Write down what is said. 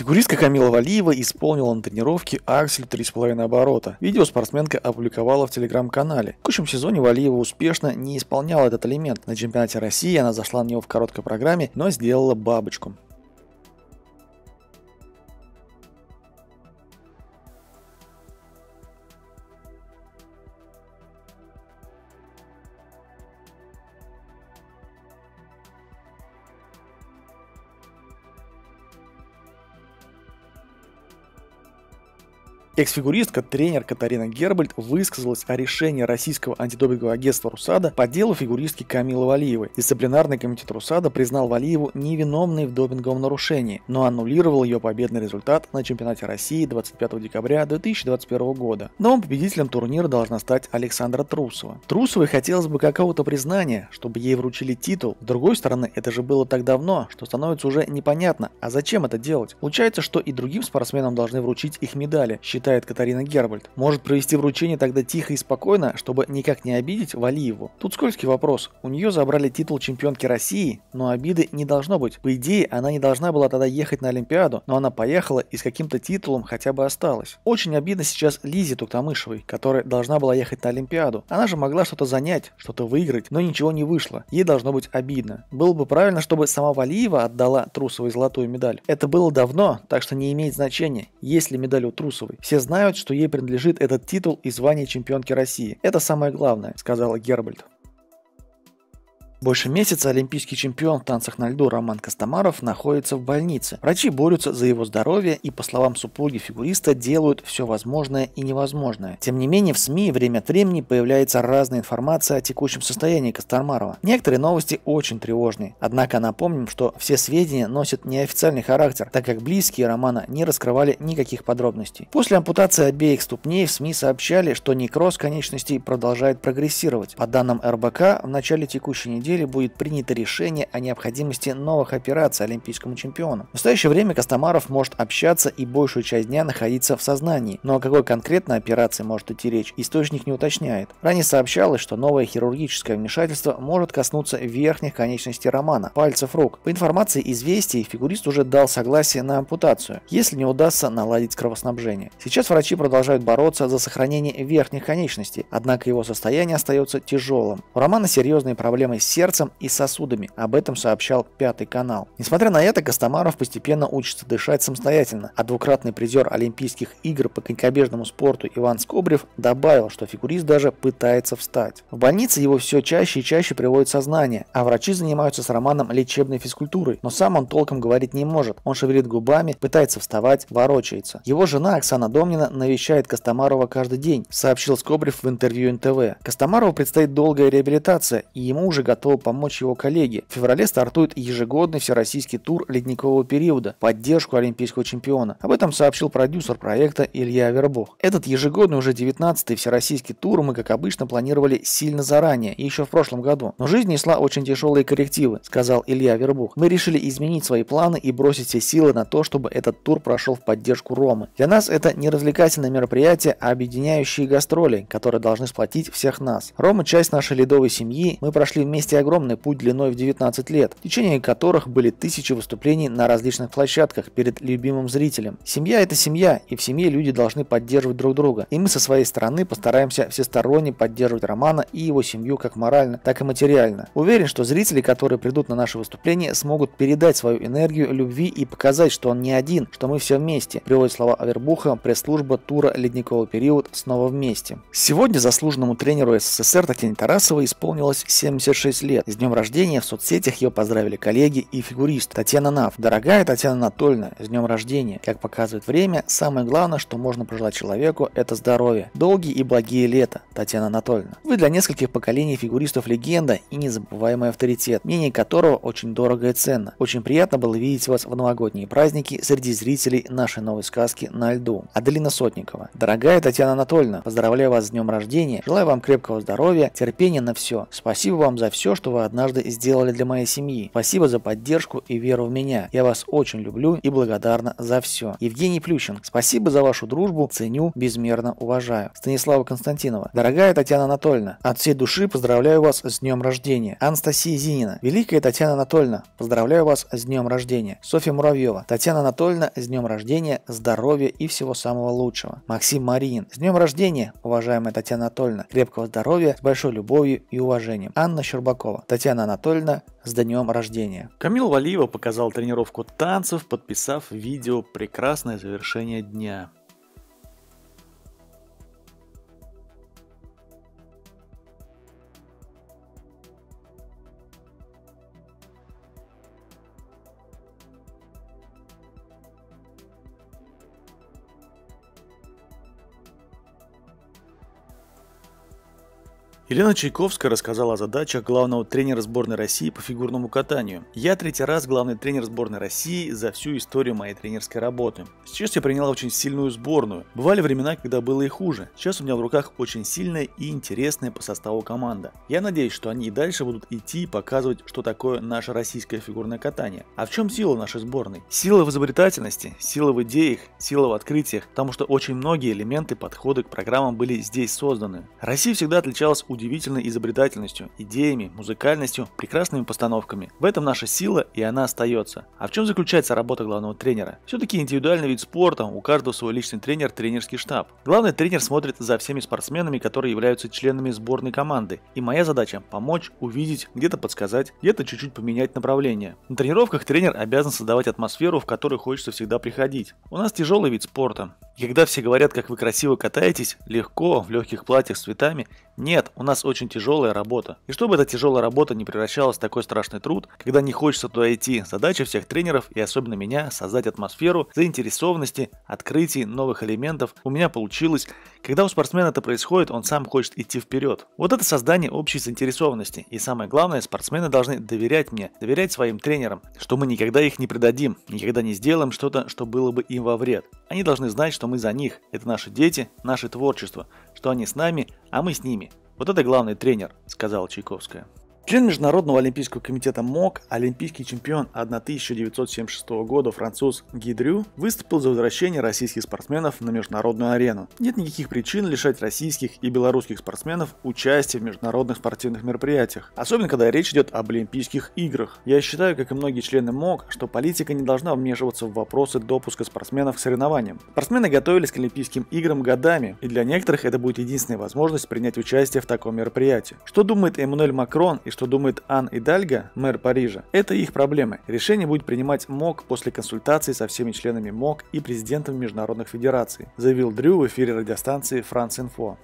Фигуристка Камила Валиева исполнила на тренировке аксель 3,5 оборота. Видео спортсменка опубликовала в телеграм-канале. В текущем сезоне Валиева успешно не исполняла этот элемент. На чемпионате России она зашла на него в короткой программе, но сделала бабочку. Экс-фигуристка, тренер Катарина Гербальд высказалась о решении российского антидопингового агентства РУСАДА по делу фигуристки Камилы Валиевой. Дисциплинарный комитет РУСАДА признал Валиеву невиновной в допинговом нарушении, но аннулировал ее победный результат на чемпионате России 25 декабря 2021 года. Новым победителем турнира должна стать Александра Трусова. Трусовой хотелось бы какого-то признания, чтобы ей вручили титул. С другой стороны, это же было так давно, что становится уже непонятно, а зачем это делать? Получается, что и другим спортсменам должны вручить их медали, считает Катарина Гербальд. Может провести вручение тогда тихо и спокойно, чтобы никак не обидеть Валиеву? Тут скользкий вопрос. У нее забрали титул чемпионки России, но обиды не должно быть. По идее, она не должна была тогда ехать на Олимпиаду, но она поехала и с каким-то титулом хотя бы осталась. Очень обидно сейчас Лизе Туктамышевой, которая должна была ехать на Олимпиаду. Она же могла что-то занять, что-то выиграть, но ничего не вышло. Ей должно быть обидно. Было бы правильно, чтобы сама Валиева отдала Трусовой золотую медаль. Это было давно, так что не имеет значения, есть ли медаль у Трусовой. Все знают, что ей принадлежит этот титул и звание чемпионки России. Это самое главное, сказала Гербальд. Больше месяца олимпийский чемпион в танцах на льду Роман Костомаров находится в больнице. Врачи борются за его здоровье и, по словам супруги фигуриста, делают все возможное и невозможное. Тем не менее, в СМИ время от времени появляется разная информация о текущем состоянии Костомарова. Некоторые новости очень тревожные. Однако напомним, что все сведения носят неофициальный характер, так как близкие Романа не раскрывали никаких подробностей. После ампутации обеих ступней в СМИ сообщали, что некроз конечностей продолжает прогрессировать. По данным РБК, в начале текущей недели неделе будет принято решение о необходимости новых операций олимпийскому чемпиону. В настоящее время Костомаров может общаться и большую часть дня находиться в сознании, но о какой конкретной операции может идти речь, источник не уточняет. Ранее сообщалось, что новое хирургическое вмешательство может коснуться верхних конечностей Романа, пальцев рук. По информации известий, фигурист уже дал согласие на ампутацию, если не удастся наладить кровоснабжение. Сейчас врачи продолжают бороться за сохранение верхних конечностей, однако его состояние остается тяжелым. У Романа серьезные проблемы с сердцем и сосудами. Об этом сообщал Пятый канал. Несмотря на это, Костомаров постепенно учится дышать самостоятельно, а двукратный призер Олимпийских игр по конькобежному спорту Иван Скобрев добавил, что фигурист даже пытается встать. В больнице его все чаще и чаще приводят в сознание, а врачи занимаются с Романом лечебной физкультурой, но сам он толком говорить не может. Он шевелит губами, пытается вставать, ворочается. Его жена Оксана Домнина навещает Костомарова каждый день, сообщил Скобрев в интервью НТВ. Костомарову предстоит долгая реабилитация, и ему уже готов готова помочь его коллеге. В феврале стартует ежегодный всероссийский тур ледникового периода поддержку олимпийского чемпиона. Об этом сообщил продюсер проекта Илья Вербох. Этот ежегодный уже 19-й всероссийский тур мы, как обычно, планировали сильно заранее, еще в прошлом году. Но жизнь несла очень тяжелые коррективы, сказал Илья Вербух. Мы решили изменить свои планы и бросить все силы на то, чтобы этот тур прошел в поддержку Ромы. Для нас это не развлекательное мероприятие, а объединяющие гастроли, которые должны сплотить всех нас. Рома – часть нашей ледовой семьи, мы прошли вместе огромный путь длиной в 19 лет, в течение которых были тысячи выступлений на различных площадках перед любимым зрителем. Семья – это семья, и в семье люди должны поддерживать друг друга. И мы со своей стороны постараемся всесторонне поддерживать Романа и его семью как морально, так и материально. Уверен, что зрители, которые придут на наше выступление, смогут передать свою энергию любви и показать, что он не один, что мы все вместе, приводит слова Авербуха, пресс-служба тура «Ледниковый период» снова вместе. Сегодня заслуженному тренеру СССР Татьяне Тарасовой исполнилось 76 лет лет. С днем рождения в соцсетях ее поздравили коллеги и фигурист Татьяна Нав. Дорогая Татьяна Анатольевна, с днем рождения. Как показывает время, самое главное, что можно пожелать человеку, это здоровье. Долгие и благие лета, Татьяна Анатольевна. Вы для нескольких поколений фигуристов легенда и незабываемый авторитет, мнение которого очень дорого и ценно. Очень приятно было видеть вас в новогодние праздники среди зрителей нашей новой сказки на льду. Аделина Сотникова. Дорогая Татьяна Анатольевна, поздравляю вас с днем рождения, желаю вам крепкого здоровья, терпения на все. Спасибо вам за все, что вы однажды сделали для моей семьи. Спасибо за поддержку и веру в меня. Я вас очень люблю и благодарна за все. Евгений Плющин, спасибо за вашу дружбу, ценю, безмерно уважаю. Станислава Константинова, дорогая Татьяна Анатольевна, от всей души поздравляю вас с днем рождения. Анастасия Зинина, великая Татьяна Анатольевна, поздравляю вас с днем рождения. Софья Муравьева, Татьяна Анатольевна, с днем рождения, здоровья и всего самого лучшего. Максим Марин, с днем рождения, уважаемая Татьяна Анатольевна, крепкого здоровья, с большой любовью и уважением. Анна Щербакова, Татьяна Анатольевна, с днем рождения. Камил Валиева показал тренировку танцев, подписав видео «Прекрасное завершение дня». Елена Чайковская рассказала о задачах главного тренера сборной России по фигурному катанию. Я третий раз главный тренер сборной России за всю историю моей тренерской работы. Сейчас я приняла очень сильную сборную. Бывали времена, когда было и хуже. Сейчас у меня в руках очень сильная и интересная по составу команда. Я надеюсь, что они и дальше будут идти и показывать, что такое наше российское фигурное катание. А в чем сила нашей сборной? Сила в изобретательности, сила в идеях, сила в открытиях, потому что очень многие элементы подходы к программам были здесь созданы. Россия всегда отличалась удивительной изобретательностью, идеями, музыкальностью, прекрасными постановками. В этом наша сила, и она остается. А в чем заключается работа главного тренера? Все-таки индивидуальный вид спорта, у каждого свой личный тренер, тренерский штаб. Главный тренер смотрит за всеми спортсменами, которые являются членами сборной команды. И моя задача – помочь, увидеть, где-то подсказать, где-то чуть-чуть поменять направление. На тренировках тренер обязан создавать атмосферу, в которую хочется всегда приходить. У нас тяжелый вид спорта. И когда все говорят, как вы красиво катаетесь, легко, в легких платьях с цветами, нет, у нас очень тяжелая работа. И чтобы эта тяжелая работа не превращалась в такой страшный труд, когда не хочется туда идти, задача всех тренеров и особенно меня создать атмосферу заинтересованности, открытий, новых элементов. У меня получилось. Когда у спортсмена это происходит, он сам хочет идти вперед. Вот это создание общей заинтересованности. И самое главное, спортсмены должны доверять мне, доверять своим тренерам, что мы никогда их не предадим, никогда не сделаем что-то, что было бы им во вред. Они должны знать, что мы за них. Это наши дети, наше творчество, что они с нами, а мы с ними. Вот это главный тренер, сказала Чайковская. Член Международного олимпийского комитета МОК, олимпийский чемпион 1976 года француз Гидрю выступил за возвращение российских спортсменов на международную арену. Нет никаких причин лишать российских и белорусских спортсменов участия в международных спортивных мероприятиях, особенно когда речь идет об Олимпийских играх. Я считаю, как и многие члены МОК, что политика не должна вмешиваться в вопросы допуска спортсменов к соревнованиям. Спортсмены готовились к Олимпийским играм годами, и для некоторых это будет единственная возможность принять участие в таком мероприятии. Что думает Эммануэль Макрон и что думает Ан Идальго, мэр Парижа, это их проблемы. Решение будет принимать МОК после консультации со всеми членами МОК и президентом международных федераций, заявил Дрю в эфире радиостанции France Info.